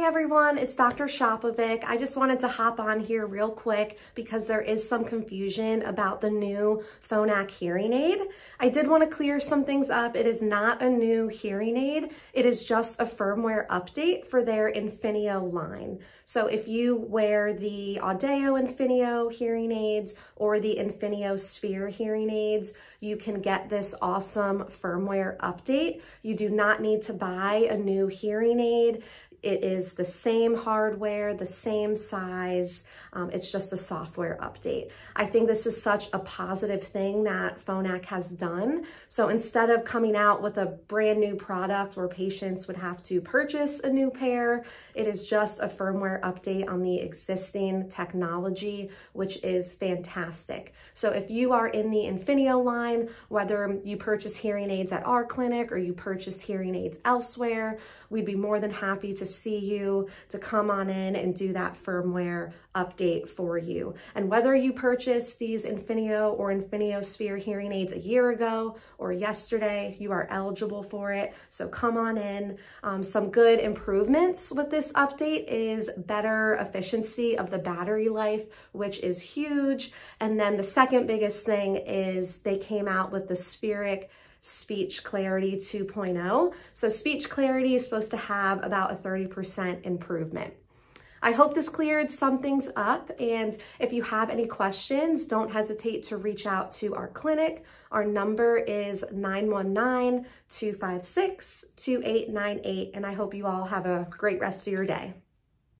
Hey everyone, it's Dr. Shopovick. I just wanted to hop on here real quick because there is some confusion about the new Phonak hearing aid. I did want to clear some things up. It is not a new hearing aid. It is just a firmware update for their Infinio line. So if you wear the Audeo Infinio hearing aids or the Infinio Sphere hearing aids, you can get this awesome firmware update. You do not need to buy a new hearing aid. It is the same hardware, the same size. Um, it's just a software update. I think this is such a positive thing that Phonak has done. So instead of coming out with a brand new product where patients would have to purchase a new pair, it is just a firmware update on the existing technology, which is fantastic. So if you are in the Infinio line, whether you purchase hearing aids at our clinic or you purchase hearing aids elsewhere, we'd be more than happy to see you, to come on in and do that firmware update for you. And whether you purchased these Infinio or Infinio Sphere hearing aids a year ago or yesterday, you are eligible for it. So come on in. Um, some good improvements with this update is better efficiency of the battery life, which is huge. And then the second biggest thing is they came out with the spheric speech clarity 2.0. So speech clarity is supposed to have about a 30% improvement. I hope this cleared some things up. And if you have any questions, don't hesitate to reach out to our clinic. Our number is 919-256-2898. And I hope you all have a great rest of your day.